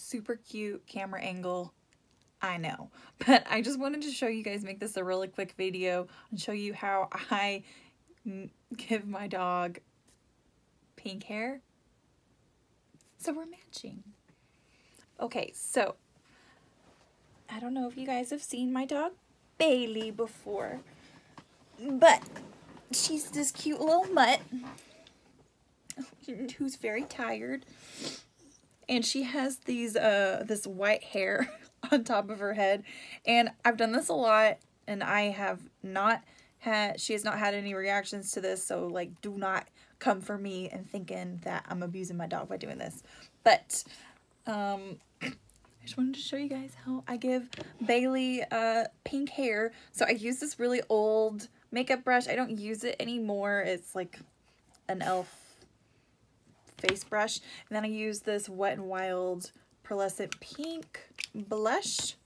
super cute camera angle. I know, but I just wanted to show you guys make this a really quick video and show you how I give my dog pink hair. So we're matching. Okay, so I don't know if you guys have seen my dog Bailey before, but she's this cute little mutt who's very tired and she has these uh this white hair on top of her head. And I've done this a lot and I have not had she has not had any reactions to this so like do not come for me and thinking that I'm abusing my dog by doing this. But um I just wanted to show you guys how I give Bailey uh pink hair. So I use this really old makeup brush. I don't use it anymore. It's like an Elf face brush and then I use this Wet n Wild pearlescent pink blush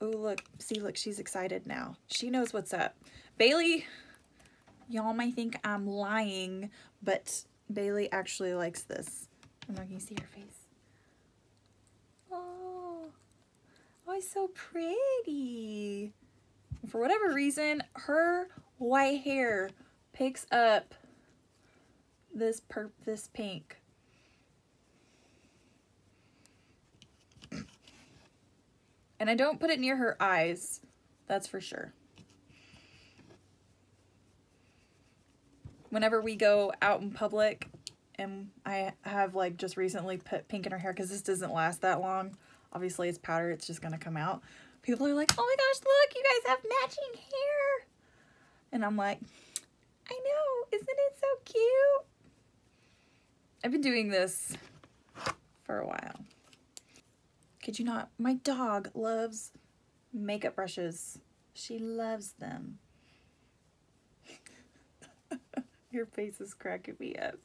oh look see look she's excited now she knows what's up Bailey, y'all might think I'm lying, but Bailey actually likes this. I'm not going to see her face. Oh, oh, it's so pretty. For whatever reason, her white hair picks up this perp this pink. And I don't put it near her eyes, that's for sure. whenever we go out in public and I have like just recently put pink in her hair because this doesn't last that long. Obviously it's powder, it's just gonna come out. People are like, oh my gosh, look, you guys have matching hair. And I'm like, I know, isn't it so cute? I've been doing this for a while. Could you not, my dog loves makeup brushes. She loves them. Your face is cracking me up.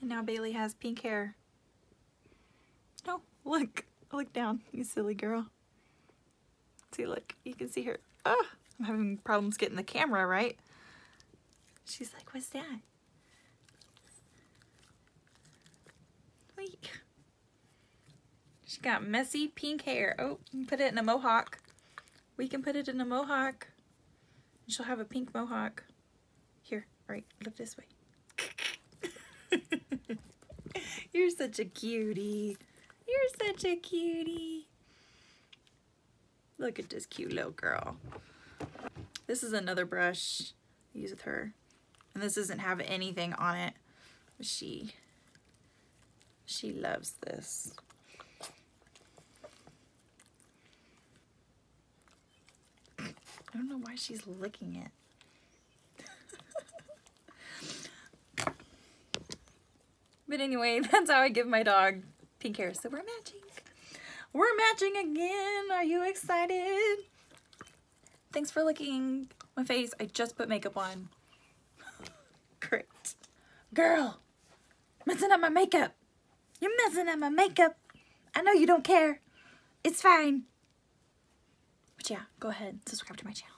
And now Bailey has pink hair. Oh, look. Look down, you silly girl. See, look. You can see her. Ah, I'm having problems getting the camera right. She's like, what's that? Wait. She's got messy pink hair. Oh, put it in a mohawk. We can put it in a mohawk. She'll have a pink mohawk. Here, right, look this way. You're such a cutie. You're such a cutie. Look at this cute little girl. This is another brush I use with her. And this doesn't have anything on it. She, she loves this. I don't know why she's licking it. but anyway, that's how I give my dog pink hair. So we're matching. We're matching again. Are you excited? Thanks for licking my face. I just put makeup on. Great. Girl, messing up my makeup. You're messing up my makeup. I know you don't care. It's fine. But yeah, go ahead, subscribe to my channel.